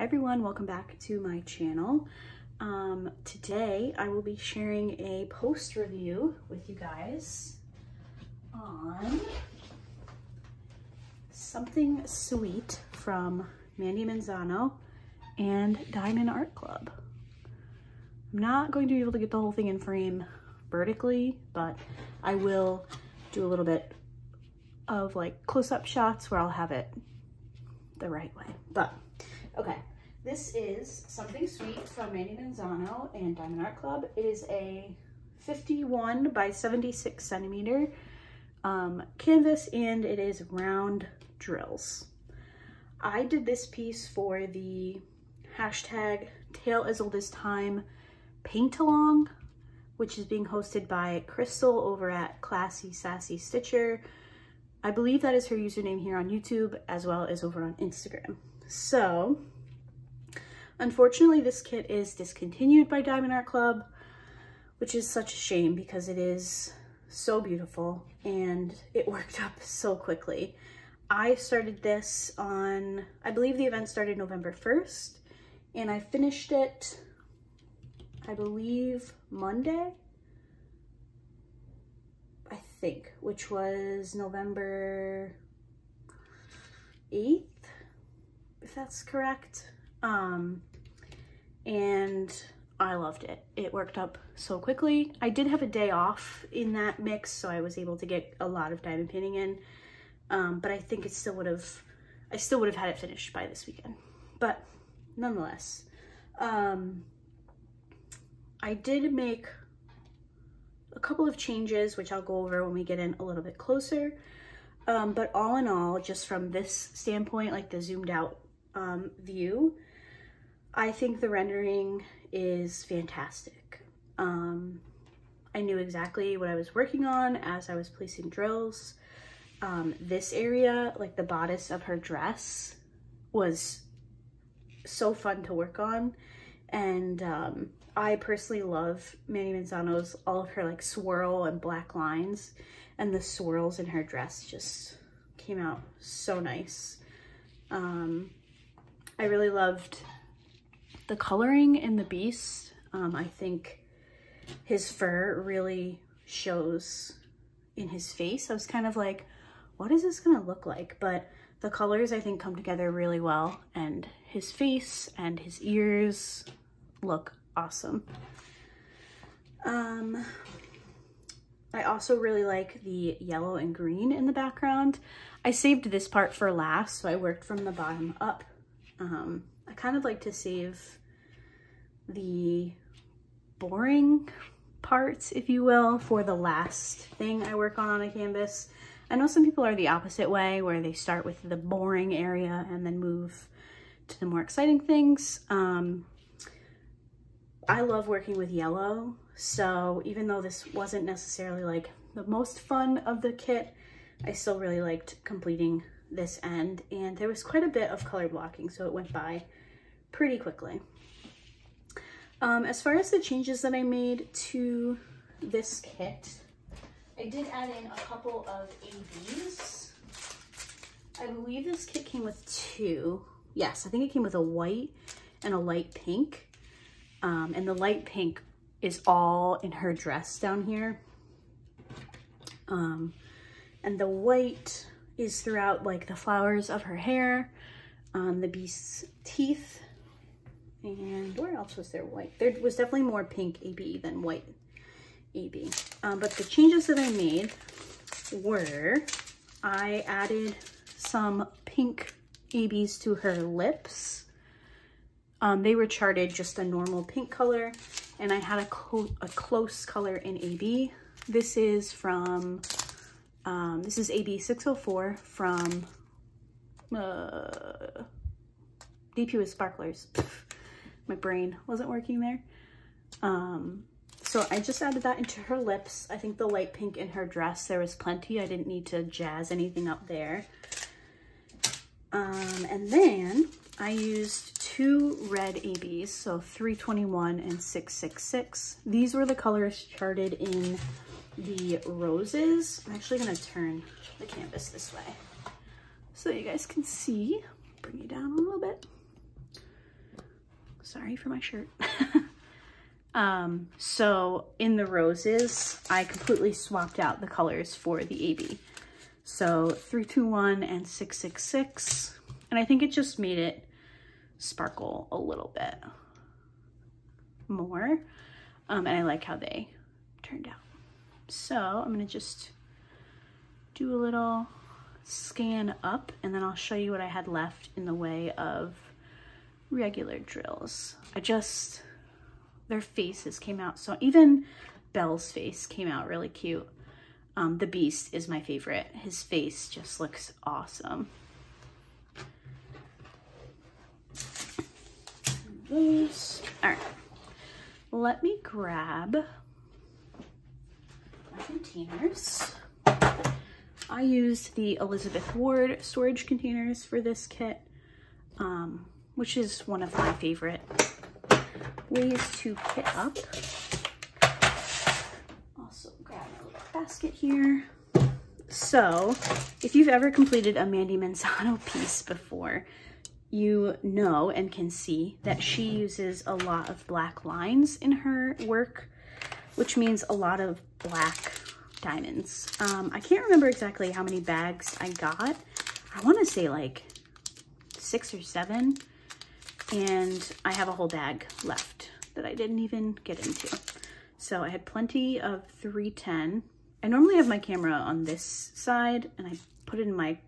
Hi everyone, welcome back to my channel. Um, today I will be sharing a post review with you guys on something sweet from Mandie Manzano and Diamond Art Club. I'm not going to be able to get the whole thing in frame vertically, but I will do a little bit of like close-up shots where I'll have it the right way. But okay, this is Something Sweet from Mandie Manzano and Diamond Art Club. It is a 51 by 76 centimeter um, canvas and it is round drills. I did this piece for the hashtag Tale as Old as Time paint along, which is being hosted by Crystal over at Classy Sassy Stitcher. I believe that is her username here on YouTube as well as over on Instagram. So Unfortunately, this kit is discontinued by Diamond Art Club, which is such a shame because it is so beautiful and it worked up so quickly. I started this on, I believe the event started November 1st, and I finished it, I believe, Monday, I think, which was November 8th, that's correct. Um, and I loved it. It worked up so quickly. I did have a day off in that mix, so I was able to get a lot of diamond painting in. Um, but I think it still would have, I still would have had it finished by this weekend. But nonetheless, um, I did make a couple of changes, which I'll go over when we get in a little bit closer. Um, but all in all, just from this standpoint, like the zoomed out um, view, I think the rendering is fantastic. Um, I knew exactly what I was working on as I was placing drills. Um, this area, like the bodice of her dress, was so fun to work on. And um, I personally love Mandie Manzano's, all of her like swirl and black lines. And the swirls in her dress just came out so nice. Um, I really loved the coloring in the beast, um, I think his fur really shows in his face. I was kind of like, what is this gonna look like? But the colors I think come together really well and his face and his ears look awesome. Um, I also really like the yellow and green in the background. I saved this part for last, so I worked from the bottom up. Um, I kind of like to save the boring parts, if you will, for the last thing I work on on a canvas. I know some people are the opposite way where they start with the boring area and then move to the more exciting things. Um, I love working with yellow. So even though this wasn't necessarily like the most fun of the kit, I still really liked completing this end. And there was quite a bit of color blocking, so it went by pretty quickly. Um, as far as the changes that I made to this kit, I did add in a couple of ABs. I believe this kit came with two. Yes, I think it came with a white and a light pink. Um, and the light pink is all in her dress down here. Um, and the white is throughout like the flowers of her hair, um, the beast's teeth, and where else was there white? There was definitely more pink AB than white AB. Um, but the changes that I made were I added some pink ABs to her lips. Um, they were charted just a normal pink color and I had a, clo a close color in AB. This is from, um, this is AB 604 from uh, DP with Sparklers my brain wasn't working there. Um, so I just added that into her lips. I think the light pink in her dress, there was plenty. I didn't need to jazz anything up there. Um, and then I used two red ABs, so 321 and 666. These were the colors charted in the roses. I'm actually gonna turn the canvas this way so you guys can see. Bring it down a little bit. sorry for my shirt. um, so in the roses, I completely swapped out the colors for the AB. So 321 and 666. And I think it just made it sparkle a little bit more. Um, and I like how they turned out. So I'm gonna just do a little scan up and then I'll show you what I had left in the way of regular drills. I just, their faces came out so, even Belle's face came out really cute. Um, the Beast is my favorite. His face just looks awesome. All right. Let me grab containers. I used the Elizabeth Ward storage containers for this kit, um, which is one of my favorite ways to kit up. Also grab a little basket here. So if you've ever completed a Mandie Manzano piece before, you know and can see that she uses a lot of black lines in her work, which means a lot of black diamonds. Um, I can't remember exactly how many bags I got. I want to say like six or seven. And I have a whole bag left that I didn't even get into. So I had plenty of 310. I normally have my camera on this side and I put it in my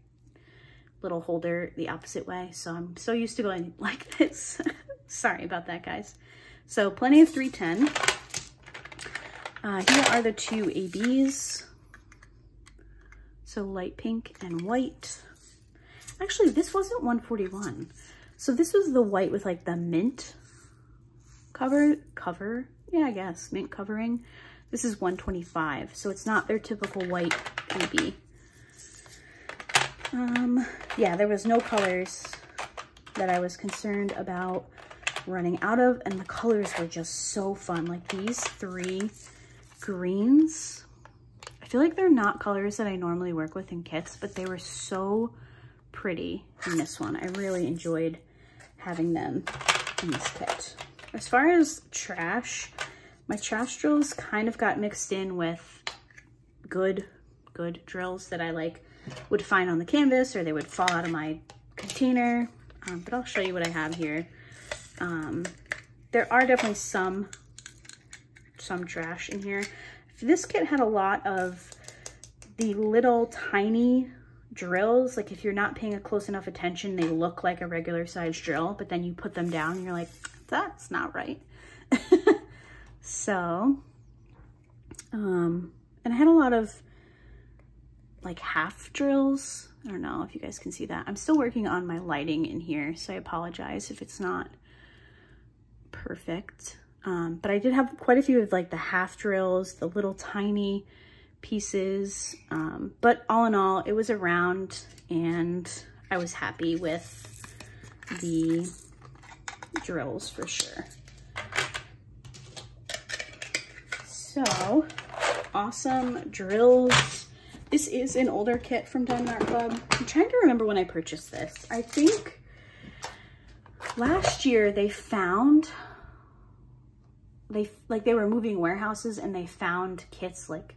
little holder the opposite way. So I'm so used to going like this. Sorry about that, guys. So plenty of 310. Uh, here are the two ABs. So light pink and white. Actually, this wasn't 141. So this was the white with like the mint cover, cover, yeah, I guess, mint covering. This is 125, so it's not their typical white AB. Um, yeah, there was no colors that I was concerned about running out of, and the colors were just so fun. Like these three greens, I feel like they're not colors that I normally work with in kits, but they were so pretty in this one. I really enjoyed having them in this kit. As far as trash, my trash drills kind of got mixed in with good, good drills that I like would find on the canvas or they would fall out of my container. Um, but I'll show you what I have here. Um, there are definitely some, some trash in here. This kit had a lot of the little tiny drills. Like if you're not paying a close enough attention, they look like a regular size drill, but then you put them down and you're like, that's not right. so, um, and I had a lot of like half drills. I don't know if you guys can see that. I'm still working on my lighting in here, so I apologize if it's not perfect. Um, but I did have quite a few of like the half drills, the little tiny pieces. Um, but all in all, it was a round and I was happy with the drills for sure. So awesome drills this is an older kit from Art Club. I'm trying to remember when I purchased this. I think last year they found, they like they were moving warehouses and they found kits like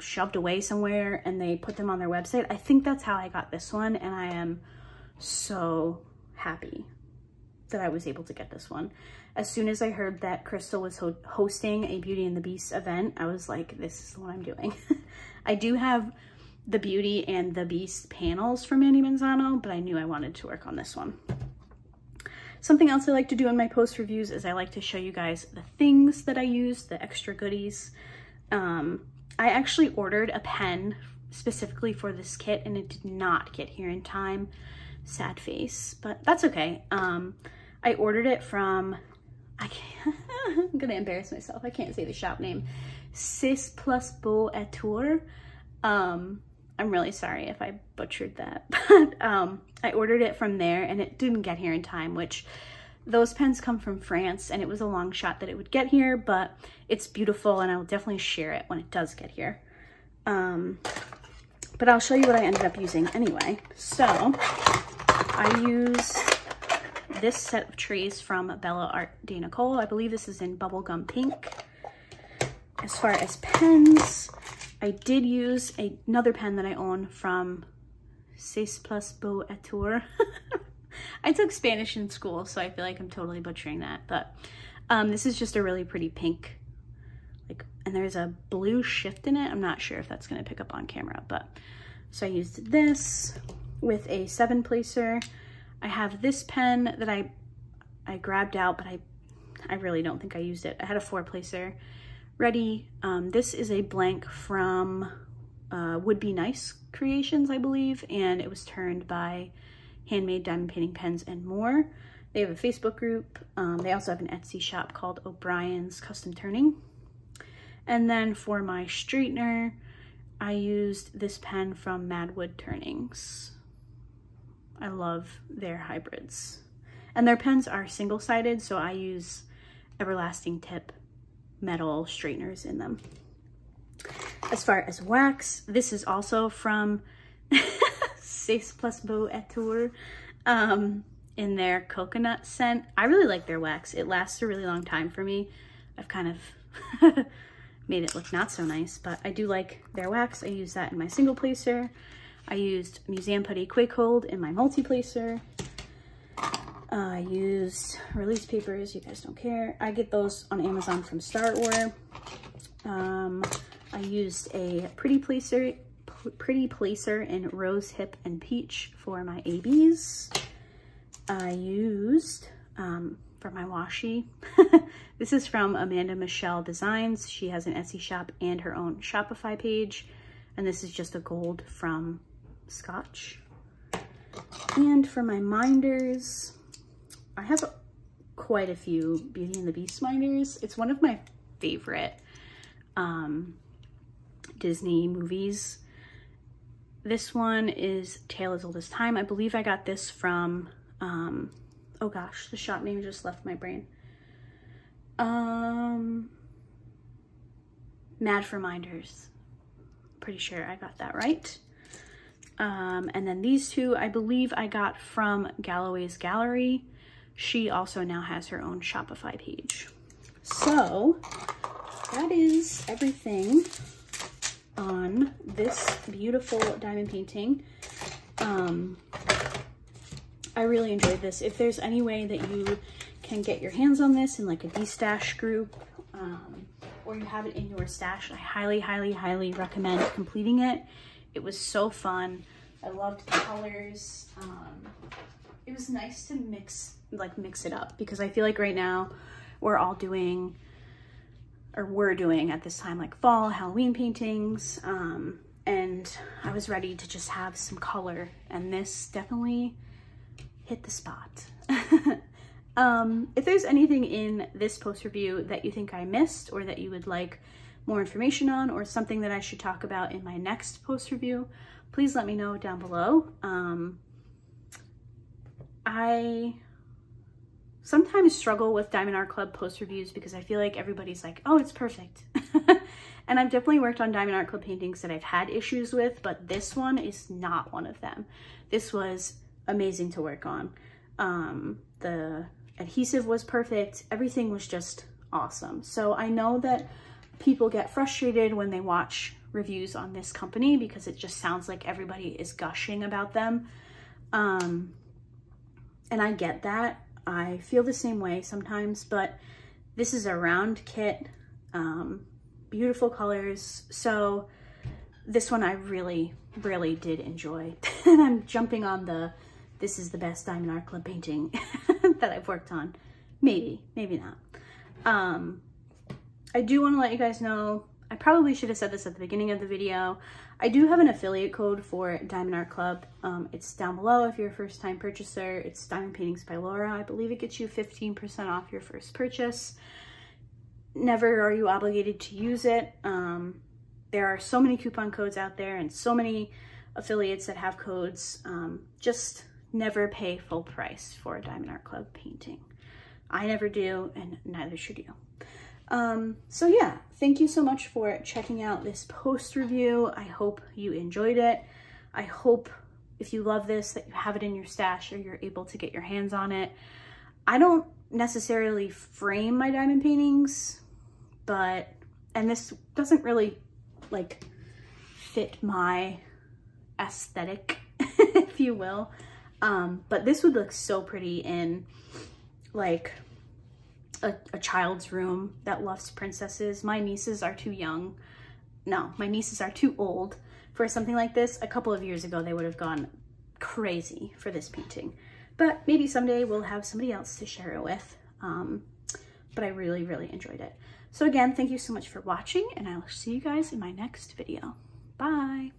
shoved away somewhere and they put them on their website. I think that's how I got this one and I am so happy that I was able to get this one. As soon as I heard that Crystal was ho hosting a Beauty and the Beast event, I was like, this is what I'm doing. I do have the Beauty and the Beast panels from Mandie Manzano, but I knew I wanted to work on this one. Something else I like to do in my post reviews is I like to show you guys the things that I use, the extra goodies. Um, I actually ordered a pen specifically for this kit and it did not get here in time. Sad face, but that's okay. Um, I ordered it from, I can't, I'm gonna embarrass myself. I can't say the shop name. Cis plus Beau Etour. Um, I'm really sorry if I butchered that, but um, I ordered it from there and it didn't get here in time, which those pens come from France and it was a long shot that it would get here, but it's beautiful and I'll definitely share it when it does get here. Um, but I'll show you what I ended up using anyway. So I use this set of trees from Bella Art de Nicole. I believe this is in Bubblegum Pink. As far as pens, I did use a, another pen that I own from Seis Plus Beau Etour. I took Spanish in school, so I feel like I'm totally butchering that. But um, this is just a really pretty pink, like, and there's a blue shift in it. I'm not sure if that's gonna pick up on camera, but so I used this with a seven placer. I have this pen that I I grabbed out, but I I really don't think I used it. I had a four placer ready. Um, this is a blank from uh, Wood Be Nice Creations, I believe, and it was turned by Handmade Diamond Painting Pens and More. They have a Facebook group. Um, they also have an Etsy shop called O'Brien's Custom Turning. And then for my straightener, I used this pen from Madwood Turnings. I love their hybrids. And their pens are single-sided, so I use everlasting tip metal straighteners in them. As far as wax, this is also from Six Plus Beau Tour um, in their coconut scent. I really like their wax. It lasts a really long time for me. I've kind of made it look not so nice, but I do like their wax. I use that in my single placer. I used Museum Putty Quick Hold in my multi-placer. I used release papers, you guys don't care. I get those on Amazon from Star Or. Um, I used a pretty placer, pretty placer in rose hip and peach for my ABs. I used um, for my washi. this is from Amanda Michelle Designs. She has an Etsy shop and her own Shopify page. And this is just a gold from Scotch. And for my minders, I have quite a few Beauty and the Beast minders. It's one of my favorite um, Disney movies. This one is Tale as Old as Time. I believe I got this from, um, oh gosh, the shop name just left my brain. Um, Mad for Minders. Pretty sure I got that right. Um, and then these two, I believe I got from Galloway's Gallery. She also now has her own Shopify page. So that is everything on this beautiful diamond painting. Um, I really enjoyed this. If there's any way that you can get your hands on this in like a destash group, um, or you have it in your stash, I highly, highly, highly recommend completing it. It was so fun. I loved the colors. Um, it was nice to mix like mix it up because I feel like right now we're all doing or we're doing at this time like fall Halloween paintings um, and I was ready to just have some color and this definitely hit the spot. um, if there's anything in this post review that you think I missed or that you would like more information on or something that I should talk about in my next post review, please let me know down below. Um, I sometimes struggle with Diamond Art Club post reviews because I feel like everybody's like, oh, it's perfect. and I've definitely worked on Diamond Art Club paintings that I've had issues with, but this one is not one of them. This was amazing to work on. Um, the adhesive was perfect. Everything was just awesome. So I know that people get frustrated when they watch reviews on this company because it just sounds like everybody is gushing about them. Um, and I get that. I feel the same way sometimes, but this is a round kit, um, beautiful colors. So this one I really, really did enjoy. and I'm jumping on the, this is the best Diamond Art Club painting that I've worked on. Maybe, maybe not. Um, I do want to let you guys know, I probably should have said this at the beginning of the video. I do have an affiliate code for Diamond Art Club. Um, it's down below if you're a first time purchaser. It's Diamond Paintings by Laura. I believe it gets you 15% off your first purchase. Never are you obligated to use it. Um, there are so many coupon codes out there and so many affiliates that have codes. Um, just never pay full price for a Diamond Art Club painting. I never do and neither should you. Um, so yeah, thank you so much for checking out this post review. I hope you enjoyed it. I hope if you love this, that you have it in your stash or you're able to get your hands on it. I don't necessarily frame my diamond paintings, but, and this doesn't really like fit my aesthetic, if you will. Um, but this would look so pretty in like a, a child's room that loves princesses. My nieces are too young. No, my nieces are too old for something like this. A couple of years ago, they would have gone crazy for this painting. But maybe someday we'll have somebody else to share it with. Um, but I really, really enjoyed it. So again, thank you so much for watching and I'll see you guys in my next video. Bye.